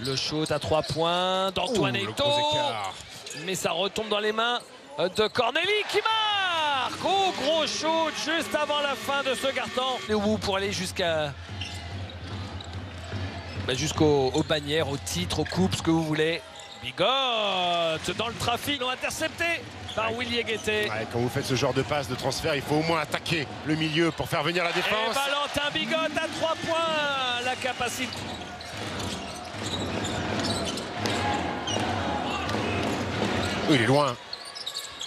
Le shoot à 3 points d'Antoine Eto. Mais ça retombe dans les mains de Corneli qui marque Oh, gros shoot juste avant la fin de ce carton. Et au bout pour aller jusqu'à... bah, jusqu'au aux bannières, au titre, aux coupes, ce que vous voulez. Bigotte dans le trafic, non intercepté par Willy Guettet. Ouais, quand vous faites ce genre de passe, de transfert, il faut au moins attaquer le milieu pour faire venir la Et défense. Valentin Bigotte à 3 points. La capacité. Il est loin.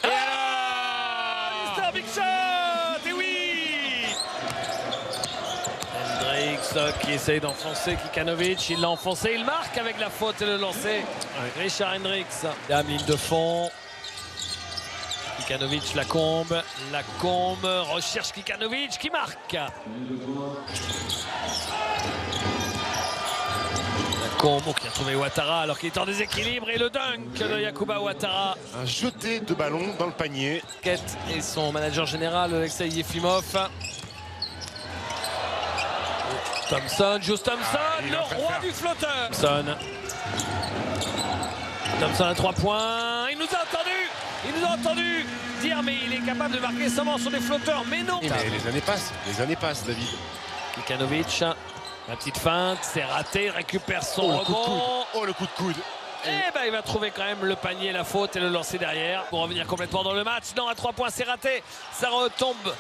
Et alors Mr. Big Shot Et oui Hendrix qui essaye d'enfoncer Kikanovic. Il l'a enfoncé, il marque avec la faute et le lancer. Richard Hendrix. Dame ligne de fond. Kikanovic la combe. La combe. Recherche Kikanovic qui marque. La combe qui a trouvé Ouattara alors qu'il est en déséquilibre. Et le dunk de Yakuba Ouattara. Un jeté de ballon dans le panier. Kett et son manager général Alexei Yefimov. Thompson, Jules Thompson, Ah, le roi faire. du flotteur. Thompson. Thompson à 3 points. Il nous a entendu. Il nous a entendu dire mais il est capable de marquer seulement sur des flotteurs. Mais non. Mais les années passent, les années passent, David. Kikanovic, la petite feinte, c'est raté, récupère son Oh, le coup de coude. rebond. Oh, le coup de coude. Eh ben, il va trouver quand même le panier, la faute et le lancer derrière pour revenir complètement dans le match. Non, à 3 points, c'est raté. Ça retombe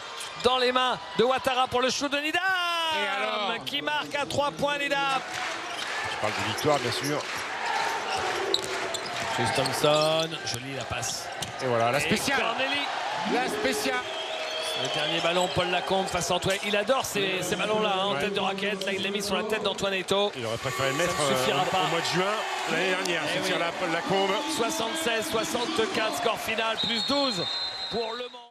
dans les mains de Ouattara pour le shoot de Nidam. Et alors Qui marque à 3 points, Nidam. Je parle de victoire, bien sûr. Chris Thompson, jolie la passe. Et voilà, la Et spéciale. La spéciale. Le dernier ballon, Paul Lacombe face à Antoine. Il adore ces, ces ballons-là hein, en Ouais. tête de raquette. Là, il l'a mis sur la tête d'Antoine Eto. Il aurait préféré le mettre ne suffira euh, pas. au mois de juin l'année dernière. Eh C'est oui. sur la, la combe. 76-64, score final, plus 12 pour Le Mans.